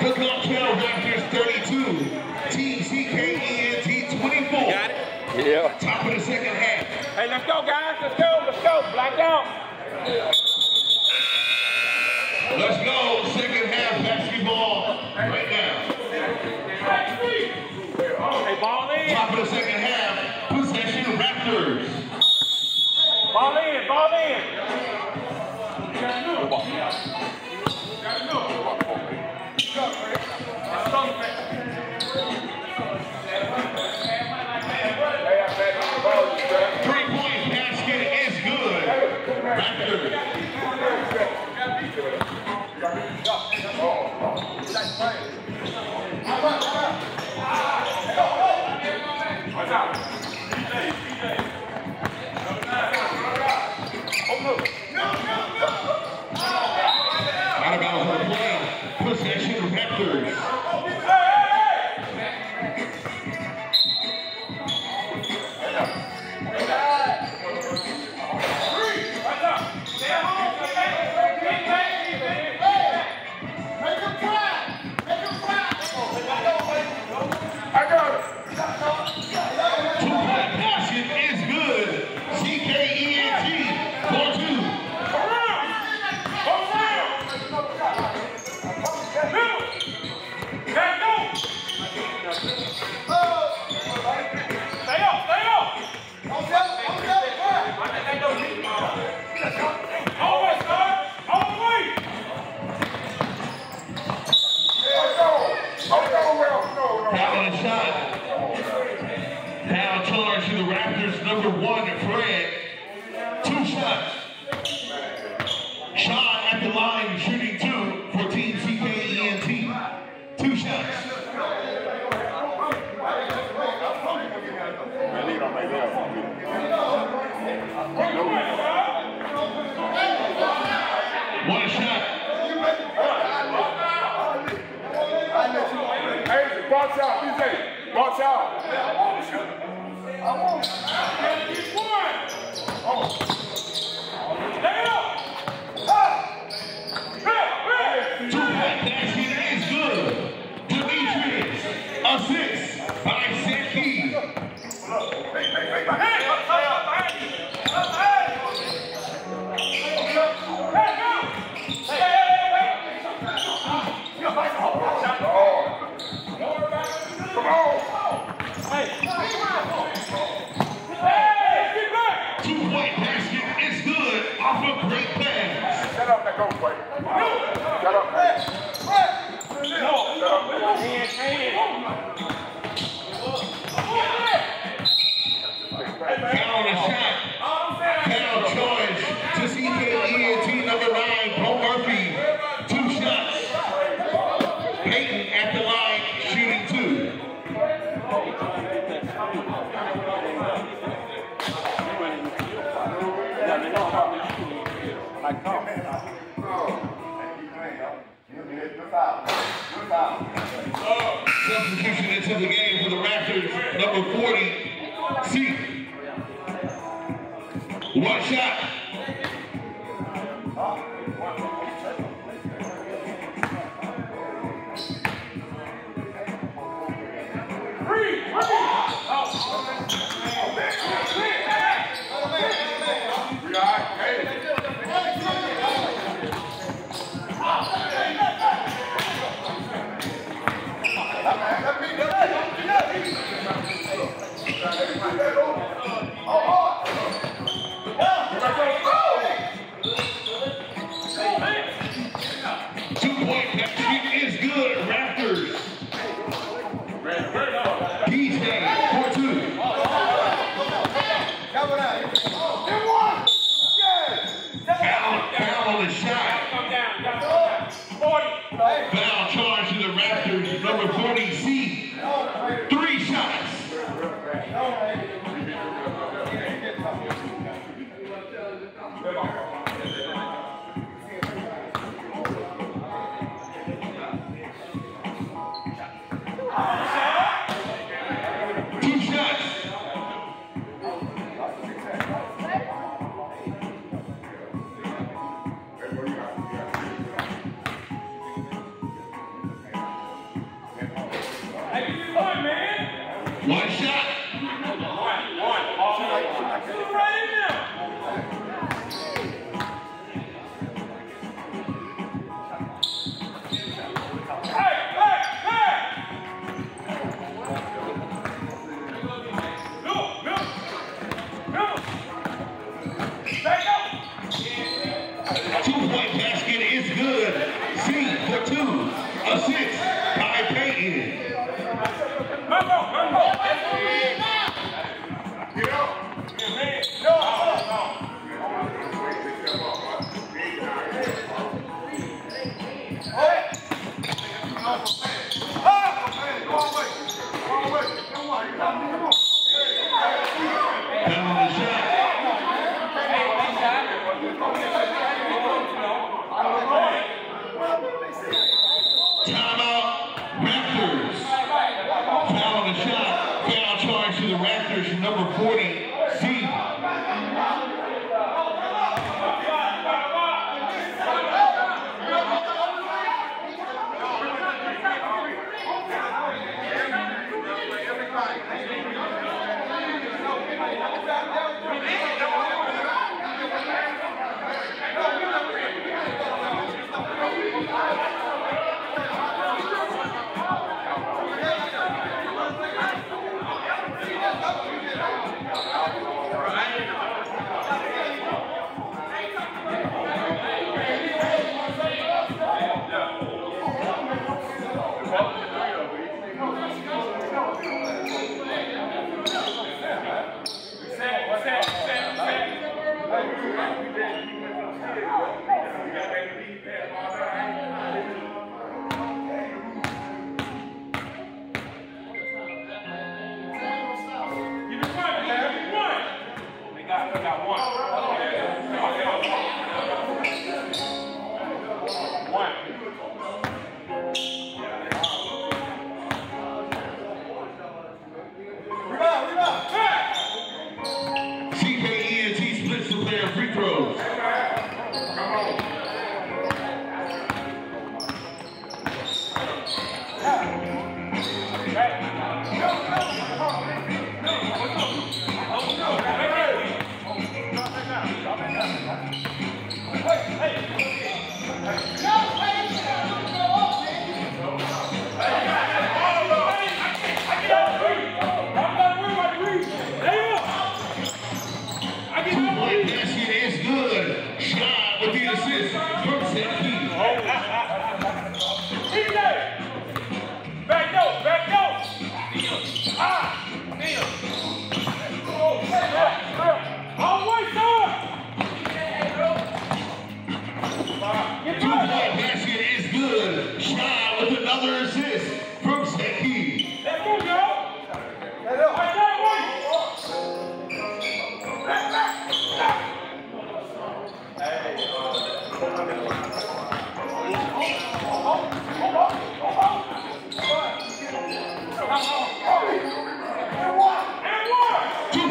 The Clocktail Raptors 32, Team CKENT 24. Got it? Yeah. Top of the second half. Hey, let's go, guys. Let's go. Let's go. Black out. Let's go. Second half basketball right now. Hey, ball in. Top of the second half, possession Raptors. Ball in. Ball in. Three-point basket is good. Raptors. Out Substitution into the game for the Raptors, number 40, C. One shot.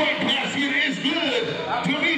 Point basket is good. Demetrius.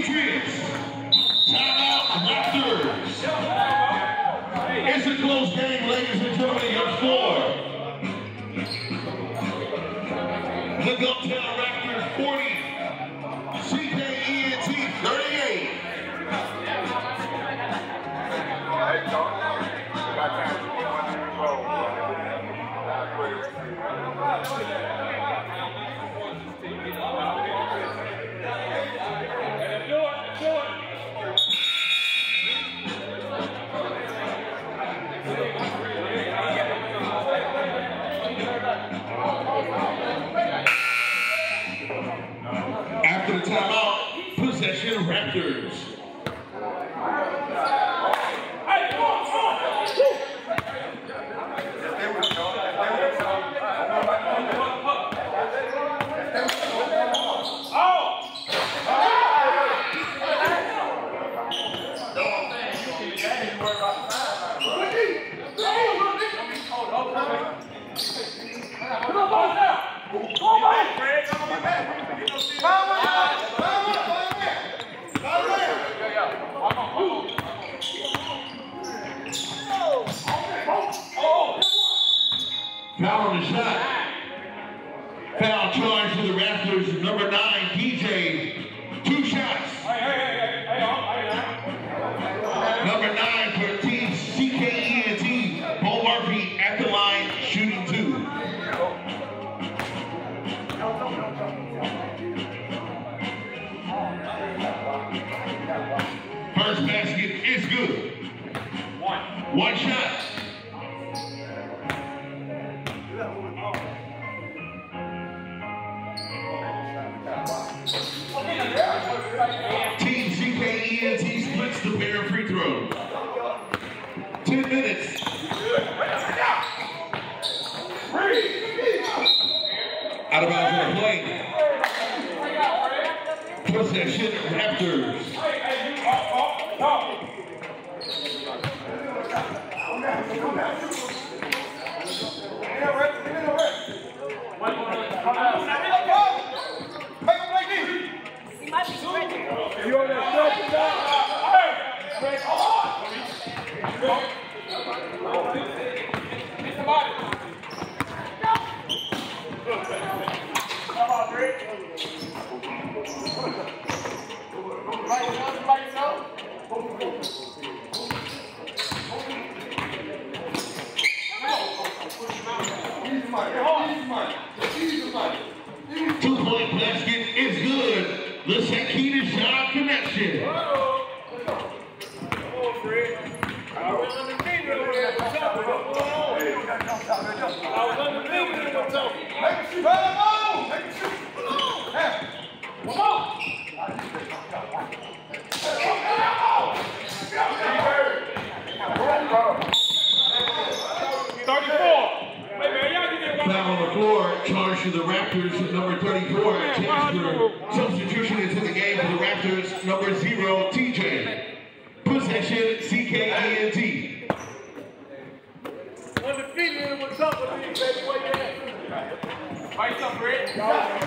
One shot. Out of bounds on the play. Possession Raptors. He might be stretching. You on that stretch now? Hey, stretch hard. Come on, Rick. Right, yourself, right, yourself. Two point basket is good. The Sakina shot connection. Foul on the floor, charge to the Raptors, number 34, Jasper. Substitution into the game for the Raptors, number zero, TJ. Possession, CKENT. Undefeated, what's up with me, baby? Where you at? Fight up, Rick. Out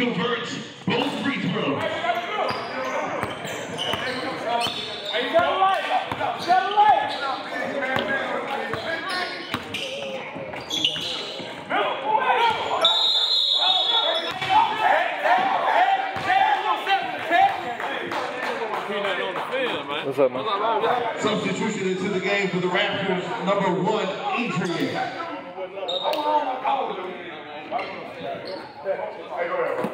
converts both free throws. You got a light. You got a light. What's up, man? Substitution into the game for the Raptors, number one, Adrian. Oh,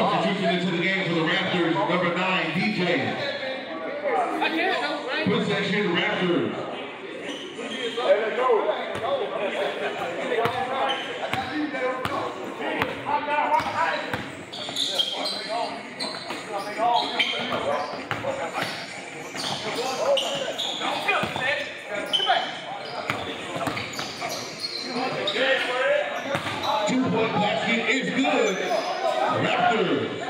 Contribution into the game for the Raptors, number nine, DJ. Possession Raptors. Let it Two-point basket is good. Raptors.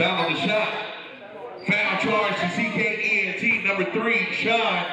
Foul on the shot. Foul charge to CKENT, number three, Sean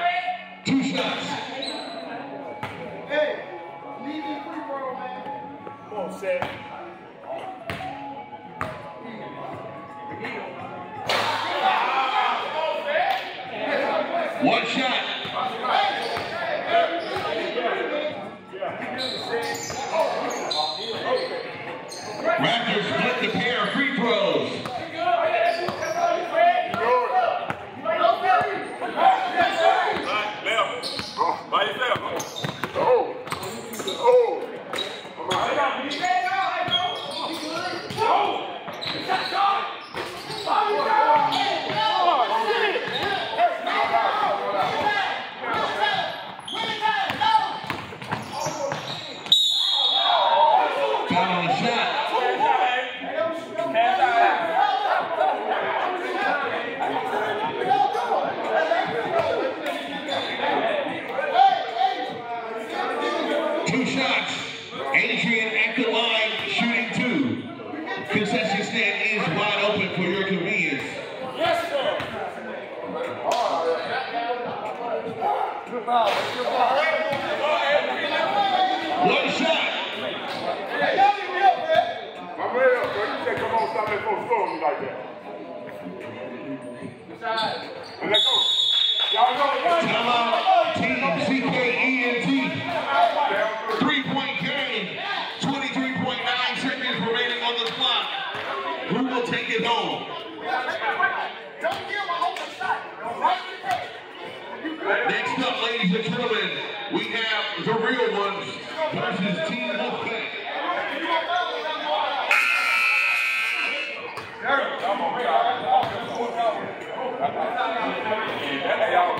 T-K-E-N-T. Three-point game. 23.9 seconds remaining on the clock. Who will take it home? Next up, ladies and gentlemen, we have the real ones versus Team Wolfpack. Hey, y'all,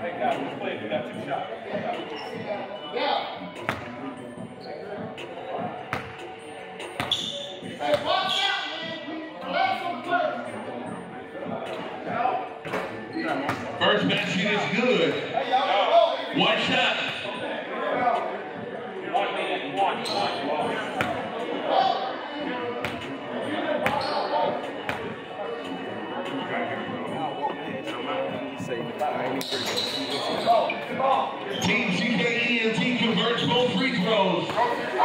Hey, guys, play. We got two shots. Yeah. throws.